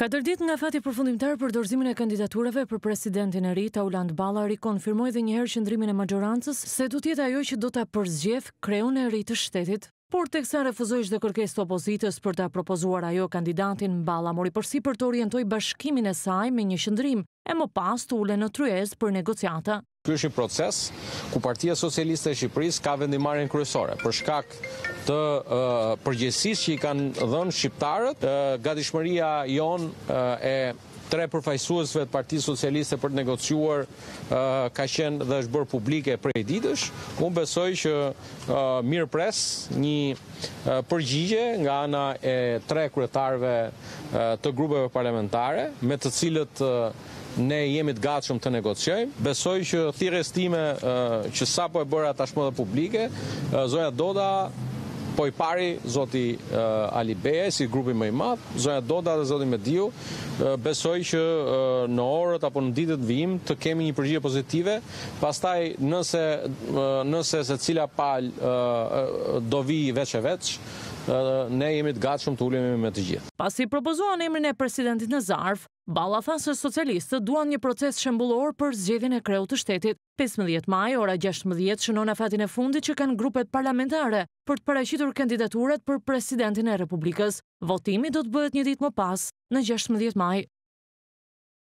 Katër ditë nga afati përfundimtar për dorëzimin e kandidaturave për presidentin e ri, Taulant Balla rikonfirmoi edhe një herë qëndrimin e maxhorancës se do të jetë ajo që do ta përzgjedh kreun e ri të shtetit. Por teksa refuzoi çdo kërkesë të opozitës për ta propozuar ajo kandidatin, Balla mori përsipër të orientojë bashkimin e saj me një qëndrim, e më pas të ulen në tryezë për negociata. Ky është një proces ku Partia Socialiste e Shqipërisë ka vendimmarrjen kryesore për shkak të përgjegjësisë që i kanë dhënë shqiptarët, gatishmëria jonë e tre përfaqësuesve të Partisë Socialiste për të negociuar ka qenë dhe është bërë publike prej ditësh. Unë besoj që mirëpres një përgjigje nga ana e tre kryetarëve të grupeve parlamentare, me të cilët Ne jemi të gatshëm të negociojmë. Besoj që thirrjes time që sapo e bëra tashmë dhe publike, zonja Doda, po i pari zoti Alibeaj si grupi më i madh, zonja Doda dhe zoti Mediu, besoj që në orët apo në ditët vijim të kemi një përgjigje pozitive, pastaj nëse nëse secila palë do vijë veç e veç, ne jemi të gatshëm të ulemi me të gjithë. Pasi propozuan emrin e presidentit në zarf, Balla tha se socialistët duan një proces shembullor për zgjedhjen e kreut të shtetit. Pesëmbëdhjetë maj, ora gjashtëmbëdhjetë shënon afatin e fundit që kanë grupet parlamentare për të paraqitur kandidaturat për presidentin e Republikës. Votimi do të bëhet një ditë më pas, në gjashtëmbëdhjetë maj.